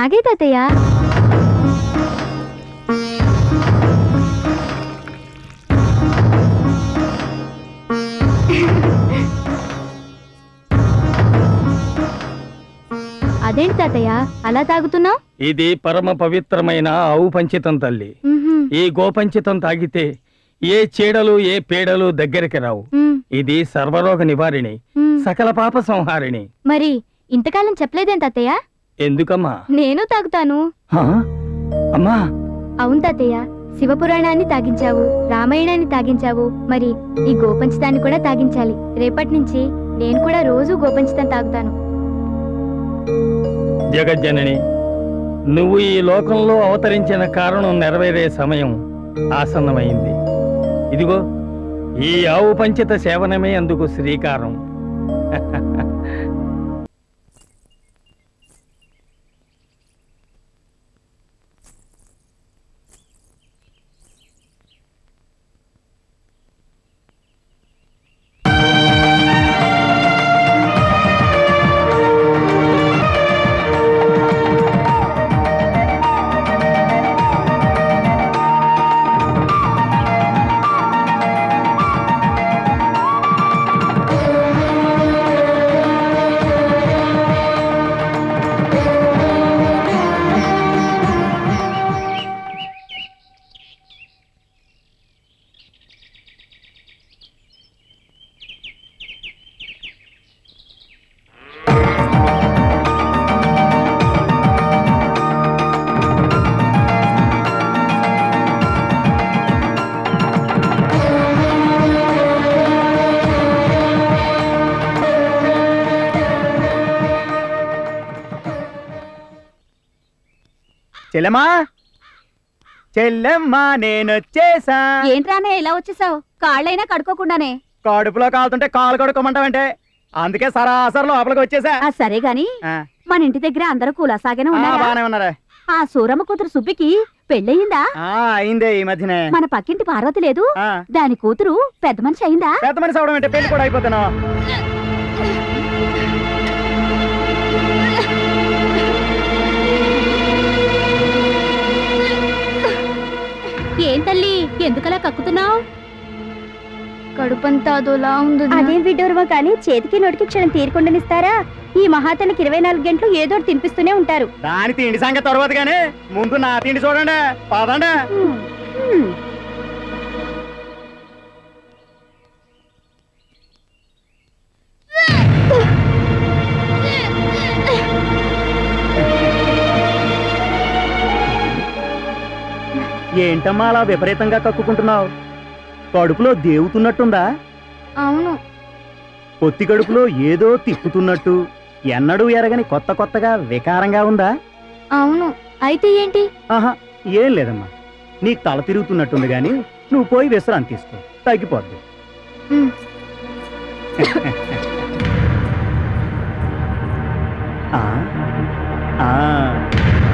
నాగే తాతయ్య. అదేంటి తాతయ్య అలా తాగుతున్నావు? ఇది పరమ పవిత్రమైన ఆవు పంచితం తల్లి. ఈ గోపంచితం తాగితే ఏ చీడలు ఏ పీడలు దగ్గరికి రావు. ఇది సర్వరోగ నివారిణి సకల పాప సంహారిణి. మరి ఇంతకాలం చెప్పలేదేం తాతయ్య? ఎందుకమ్మా? నేను తాగుతాను? అమ్మా. అవును తాతయ్య శివపురాణాన్ని తాగించావు రామాయణాన్ని తాగించావు మరి ఈ గోపంచితాన్ని కూడా తాగించాలి. రేపటి నుంచి నేను కూడా రోజు గోపంచితం తాగుతాను. జగజ్జనని నువ్వు ఈ లోకంలో అవతరించిన కారణం నెరవేరే సమయం ఆసన్నమైంది. ఇదిగో ఈ ఆవు పంచిత సేవనమే అందుకు శ్రీకారం. చెల్లెమ్మా? చెల్లెమ్మా నేను వచ్చేసా. ఏంట్రానే ఇలా వచ్చేసావు? కాళ్ళైనా కడుక్కోకుండానే. కడుపులో కాలుతుంటే కాలు కడుక్కోమంటావంటే. అందుకే సరాసరి లోపలికి వచ్చేసా. ఆ సరే గాని ఆ, మన ఇంటి దగ్గర అందరూ కులాసాగానే ఆ, ఉన్నారా? బానే ఉన్నారా. ఆ సూరమ్మ కూతురు సుబ్బికి పెళ్ళయిందా? ఆ, అయిందే ఈ మధ్యనే. మన పక్కింటి పార్వతి లేదు? ఆ, దాని కూతురు పెద్ద మనిషి అయిందా? పెద్ద మనిషి అవడం అంటే పెళ్ళి కూడా అయిపోతాను? ఎందుకలా కక్కుతున్నావు? కడుపంతా అదోలా ఉంది అదేం విడ్డూరమో కానీ చేతికి నోటికి క్షణం తీరకుండానిస్తారా? ఈ మహాతల్లికి ఇరవై నాలుగు గంటలు ఏదో ఒకటి తినిపిస్తూనే ఉంటారు. దాని తిండి సంగతి తర్వాత గానీ ముందు నా తిండి చూడండి పదండి. ఏంటమ్మా అలా విపరీతంగా కక్కుకుంటున్నావు? కడుపులో దేవుతున్నట్టుందా? అవును. పొత్తి కడుపులో ఏదో తిప్పుతున్నట్టు. ఎన్నడూ ఎరగని కొత్త కొత్తగా వికారంగా ఉందా? అవును. అయితే ఏంటి? ఆహా ఏం లేదమ్మా. నీకు తల తిరుగుతున్నట్టుంది గాని నువ్వు పోయి విశ్రాంతి తీసుకో. తగ్గిపోద్ది.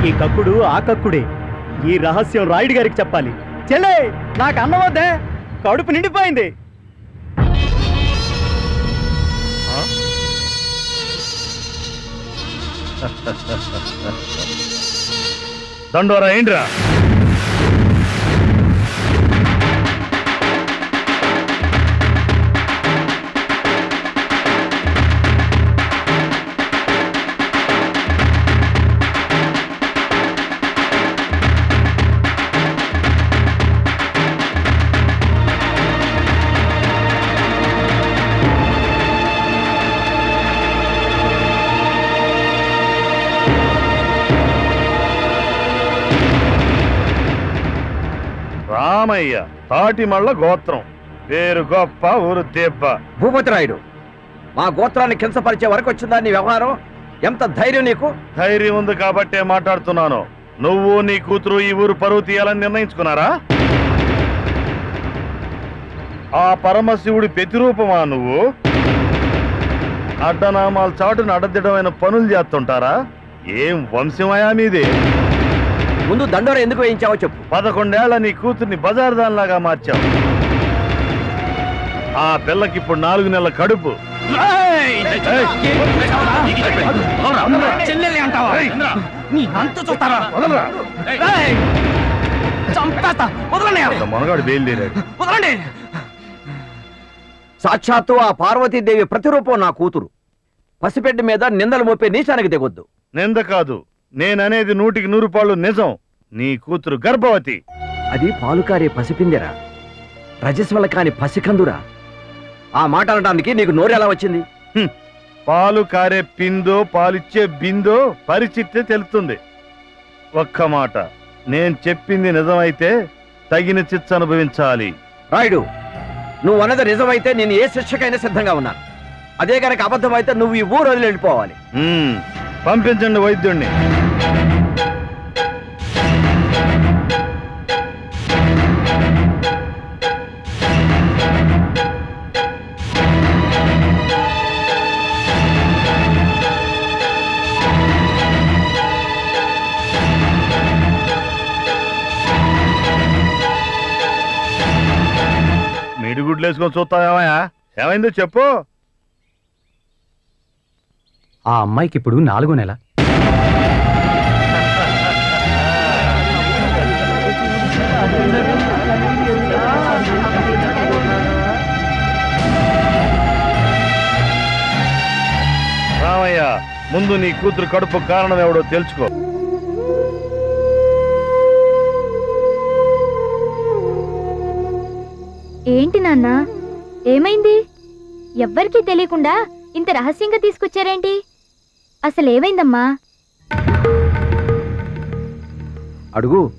ఈ కక్కుడు ఆ కక్కుడే. ఈ రహస్యం రాయుడు గారికి చెప్పాలి. చెల్లే నాకు అన్నవద్దే కడుపు నిండిపోయింది. దండోరా ఏంట్రా? రామయ్య తాటిమళ్ళ గోత్రం. పేరు గొప్ప ఊరు దెబ్బ. భూపతిరాయుడు మా గోత్రాన్ని కించపరిచే వరకు వచ్చిందా నీ వ్యవహారం? ఎంత ధైర్యం నీకు? ధైర్యం ఉంది కాబట్టే మాట్లాడుతున్నాను. నువ్వు నీ కూతురు ఈ ఊరు పరువు తీయాలని నిర్ణయించుకున్నారా? ఆ పరమశివుడి ప్రతిరూపమా నువ్వు? అడ్డనామాలు చాటును అడ్డదిడమైన పనులు చేస్తుంటారా? ఏం వంశమయా మీది? ముందు దండోర ఎందుకు వేయించావో చెప్పు. పదకొండేళ్ళ నీ కూతుర్ని బజారు దానిలాగా మార్చావు. ఆ పిల్లకి ఇప్పుడు నాలుగు నెలల కడుపు. చెల్లెల్ని అంటావా? నీ అంత చూస్తారా? ఏయ్! చంపేస్తా. వదలండి. మనగాడు బయలుదేరాడు. వదలండి. సాక్షాత్తు ఆ పార్వతీదేవి ప్రతిరూపం నా కూతురు. పసిపెడ్డి మీద నిందలు మోపే నీచానికి దిగొద్దు. నింద కాదు. నేననేది నూటికి నూరు పాళ్ళు నిజం. నీ కూతురు గర్భవతి. అది పాలుకారే పసిపిందిరా. రజస్వల కాని పసికందురా. ఆ మాట అనడానికి నీకు నోరు ఎలా వచ్చింది? పాలు కారే పిందో పాలిచ్చే బిందో పరిచిత్తే తెలుస్తుంది. ఒక్క మాట. నేను చెప్పింది నిజమైతే తగిన చిచ్చ అనుభవించాలి. రాయుడు నువ్వు అన్నది నిజమైతే నేను ఏ శిక్షకైనా సిద్ధంగా ఉన్నాను. అదే కనుక అబద్ధమైతే నువ్వు ఈ ఊరు వదిలి వెళ్ళిపోవాలి. పంపించండి వైద్యుణ్ణి. మిడిగుడ్లు వేసుకొని చూస్తావేమయ్యా? ఏమైందో చెప్పు. ఆ అమ్మాయికి ఇప్పుడు నాలుగో నెల. రామయ్య ముందు నీ కూతురు కడుపు కారణం ఎవడో తెలుసుకో. ఏంటి నాన్న? ఏమైంది? ఎవ్వరికీ తెలియకుండా ఇంత రహస్యంగా తీసుకొచ్చారేంటి? అసలు ఏమైందమ్మా అడుగు.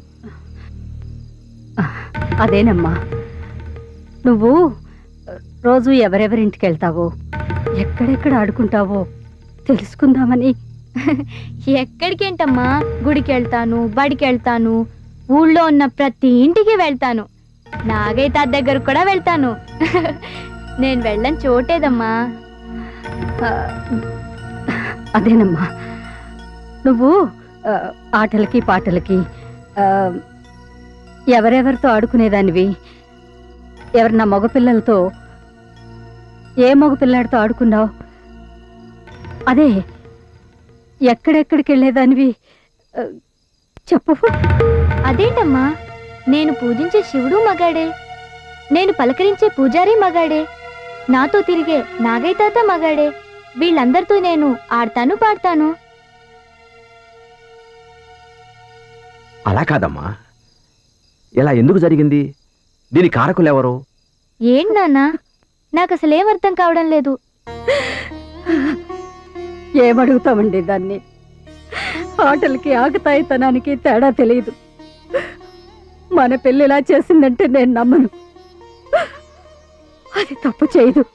అదేనమ్మా. నువ్వు రోజు ఎవరెవరింటికి వెళ్తావో ఎక్కడెక్కడ ఆడుకుంటావో తెలుసుకుందామని. ఎక్కడికేంటమ్మా? గుడికి వెళ్తాను బడికి వెళ్తాను ఊళ్ళో ఉన్న ప్రతి ఇంటికి వెళ్తాను. నాగయ్య తాత దగ్గర కూడా వెళ్తాను. నేను వెళ్ళని చోటేదమ్మా. అదేనమ్మా. నువ్వు ఆటలకి పాటలకి ఎవరెవరితో ఆడుకునేదానివి? ఎవరన్నా మగపిల్లలతో ఏ మగపిల్లాడితో ఆడుకున్నావు? అదే ఎక్కడెక్కడికి వెళ్ళేదానివి? చెప్పు. అదేంటమ్మా నేను పూజించే శివుడు మగాడే. నేను పలకరించే పూజారి మగాడే. నాతో తిరిగే నాగైతాత తాత మగాడే. వీళ్ళందరితో నేను ఆడతాను పాడతాను. అలా కాదమ్మా. ఇలా ఎందుకు జరిగింది? దీని కారకులు ఎవరు? ఏంటి నాన్న? నాకు అసలేం అర్థం కావడం లేదు. ఏమడుగుతామండి దాన్ని? ఆటలకి ఆకతాయితనానికి తేడా తెలియదు. మన పెళ్ళిలా చేసిందంటే నేను నమ్మను. అది తప్పు చేయదు.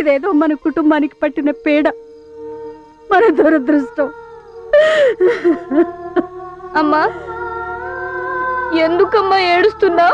ఇదేదో మన కుటుంబానికి పట్టిన పేడ. మన దురదృష్టం. అమ్మా ఎందుకమ్మా ఏడుస్తున్నా?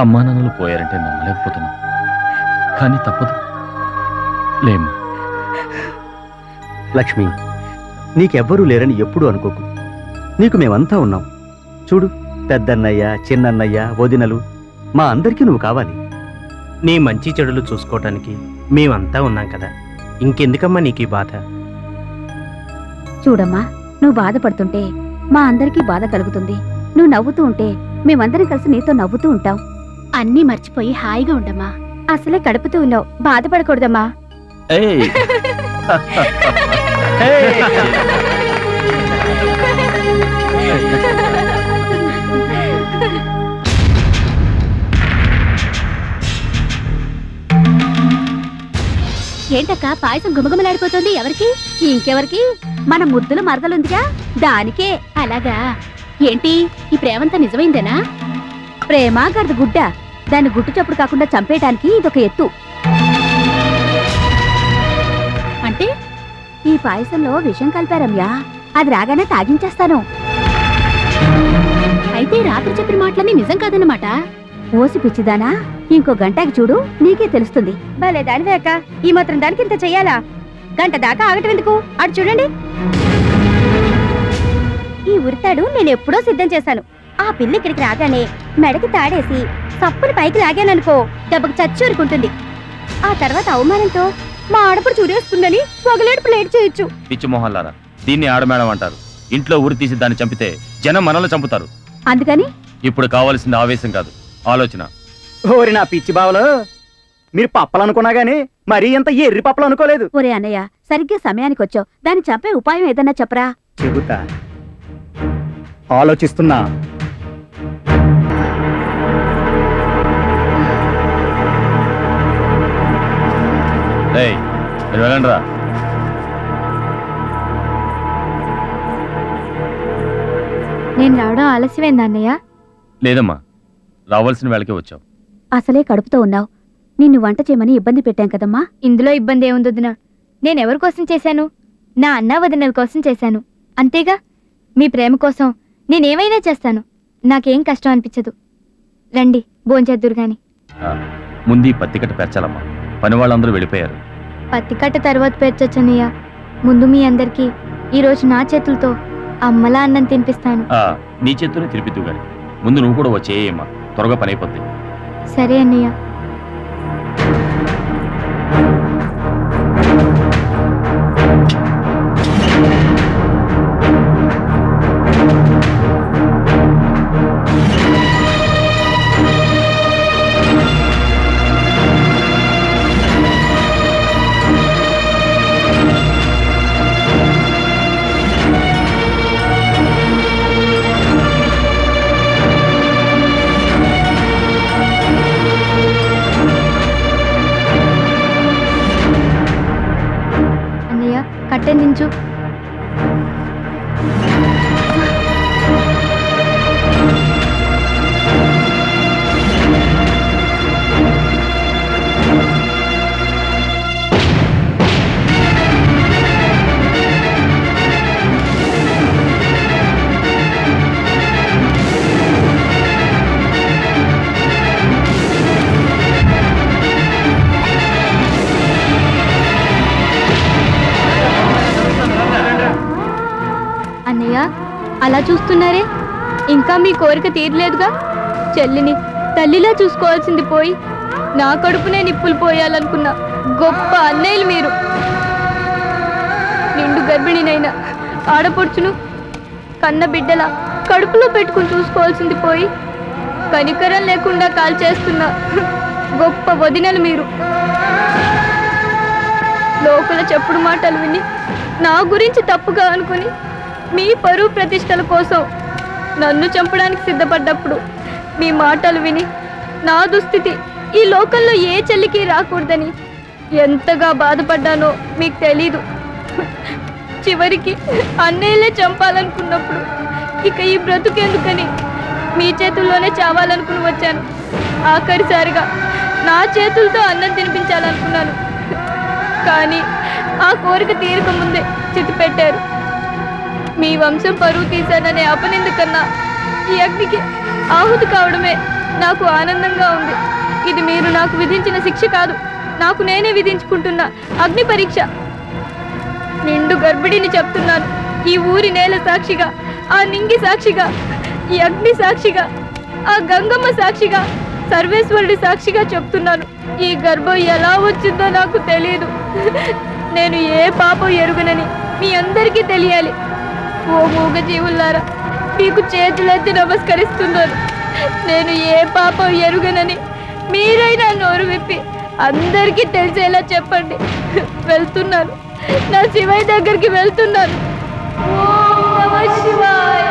అమ్మా నాన్నలు పోయారంటే నమ్మలేకపోతున్నాం. కానీ తప్పదు. లేము లక్ష్మి నీకెవ్వరూ లేరని ఎప్పుడూ అనుకోకు. నీకు మేమంతా ఉన్నాం. చూడు పెద్దన్నయ్య చిన్నన్నయ్య వదినలు మా అందరికీ నువ్వు కావాలి. నీ మంచి చెడులు చూసుకోవటానికి మేమంతా ఉన్నాం కదా. ఇంకెందుకమ్మా నీకు ఈ బాధ? చూడమ్మా నువ్వు బాధపడుతుంటే మా అందరికీ బాధ కలుగుతుంది. నువ్వు నవ్వుతూ ఉంటే మేమందరం కలిసి నీతో నవ్వుతూ ఉంటాం. అన్నీ మర్చిపోయి హాయిగా ఉండమ్మా. అసలే కడుపుతూ ఉన్నావు. బాధపడకూడదమ్మా. ఏంటక్క పాయసం గుమగుమలాడిపోతుంది ఎవరికి? ఇంకెవరికి? మన ముద్దుల మరదలుందిగా. దానికే. అలాగా. ఏంటి? ఈ ప్రేమంతా నిజమైందేనా? ప్రేమ గుడ్డ? దాన్ని గుట్టు చప్పుడు కాకుండా చంపేయటానికి ఇదొక ఎత్తు. అంటే? ఈ పాయసంలో విషం కలిపారమ్యా అది రాగానే తాగించేస్తాను. అయితే రాత్రి చెప్పిన మాటలన్నీ నిజం కాదన్నమాట. ఓసి పిచ్చిదానా ఇంకో గంటకి చూడు నీకే తెలుస్తుంది. భలే దానివే అక్క. ఈ మాత్రం దానికి ఇంత చెయ్యాలా? గంట దాకా ఆగటం ఎందుకు? అటు చూడండి. ఈ ఉరితాడు నేను ఎప్పుడో సిద్ధం చేశాను. ఆ పిల్లి ఇక్కడికి రాగానే మెడకి తాడేసి సప్పుని పైకి లాగాననుకో దెబ్బకు చచ్చి ఊరుకుంటుంది ఆ తర్వాత అవమానంతో మా ఆడపడు చూడేస్తుందని పొగలేడు ప్లేట్ చేయొచ్చు. పిచ్చి మొహల్లారా దీన్ని ఆడమేడం అంటారు. ఇంట్లో ఊరి తీసి దాన్ని చంపితే జనం మనల్ని చంపుతారు. అందుకని? ఇప్పుడు కావాల్సింది ఆవేశం కాదు ఆలోచన. ఓరి నా పిచ్చి బావలు మీరు పప్పలు అనుకున్నా గానీ మరీ ఇంత ఎర్రి పప్పలు అనుకోలేదు. ఒరే అన్నయ్య సరిగ్గా సమయానికి వచ్చావు. దాన్ని చంపే ఉపాయం ఏదన్నా చెప్పరా? చెబుతా. ఆలోచిస్తున్నా. రేయ్ మీరు వెళ్ళండి రా. నేను రావడం ఆలస్యమైంది అన్నయ్య? లేదమ్మా రావాల్సిన వేళకే వచ్చావు. అసలే కడుపుతో ఉన్నావు. నిన్ను వంట చేయమని ఇబ్బంది పెట్టాం కదమ్మా. ఇందులో ఇబ్బంది ఏముందొదిన నేను ఎవరి కోసం చేశాను? నా అన్నా వదినల కోసం చేశాను. అంతేగా? మీ ప్రేమ కోసం నేనేమైనా చేస్తాను. నాకేం కష్టం అనిపించదు. రండి భోంచేద్దురు గాని ముందు ఈ పెంచాలమ్మా పని వాళ్ళందరూ వెళ్ళిపోయారు. పత్తి కట్ట తర్వాత పేర్చొచ్చనయ్య ముందు మీ అందరికీ ఈరోజు నా చేతులతో అమ్మలా అన్నం తినిపిస్తాను. ఆ, నీ చేత్తోనే తిరిపిద్దు ముందు నువ్వు కూడా వచ్చేయమ్మా త్వరగా పని అయిపోద్ది. సరే అన్నయ్య. అలా చూస్తున్నారే? ఇంకా మీ కోరిక తీరలేదుగా? చెల్లిని తల్లిలా చూసుకోవాల్సింది పోయి నా కడుపునే నిప్పులు పోయాలనుకున్న గొప్ప అన్నయ్యలు మీరు. నిండు గర్భిణినైనా ఆడపడుచును కన్న బిడ్డల కడుపులో పెట్టుకుని చూసుకోవాల్సింది పోయి కనికరం లేకుండా కాల్చేస్తున్న గొప్ప వదినలు మీరు. లోకుల చెప్పుడు మాటలు విని నా గురించి తప్పుగా అనుకుని మీ పరువు ప్రతిష్టల కోసం నన్ను చంపడానికి సిద్ధపడ్డప్పుడు మీ మాటలు విని నా దుస్థితి ఈ లోకంలో ఏ చెల్లికి రాకూడదని ఎంతగా బాధపడ్డానో మీకు తెలీదు. చివరికి అన్నయ్యలే చంపాలనుకున్నప్పుడు ఇక ఈ బ్రతుకెందుకని మీ చేతుల్లోనే చావాలనుకుని వచ్చాను. ఆఖరిసారిగా నా చేతులతో అన్నం తినిపించాలనుకున్నాను. కానీ ఆ కోరిక తీరకముందే ముందే పెట్టారు మీ వంశం పరువు తీశాననే అపనింద కన్నా ఈ అగ్నికి ఆహుతి కావడమే నాకు ఆనందంగా ఉంది. ఇది మీరు నాకు విధించిన శిక్ష కాదు. నాకు నేనే విధించుకుంటున్న అగ్ని పరీక్ష. నిండు గర్భిణిని చెప్తున్నాను. ఈ ఊరి నేల సాక్షిగా ఆ నింగి సాక్షిగా ఈ అగ్ని సాక్షిగా ఆ గంగమ్మ సాక్షిగా సర్వేశ్వరుడి సాక్షిగా చెప్తున్నాను. ఈ గర్భం ఎలా వచ్చిందో నాకు తెలియదు నేను ఏ పాపం ఎరుగనని మీ అందరికీ తెలియాలి. ఓ మూగ జీవులారా మీకు చేతులెత్తి నమస్కరిస్తున్నాను. నేను ఏ పాపం ఎరుగనని మీరైనా నోరు విప్పి అందరికీ తెలిసేలా చెప్పండి. వెళ్తున్నాను. నా శివయ్య దగ్గరికి వెళ్తున్నాను. ఓ శివాయ.